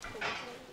Thank you.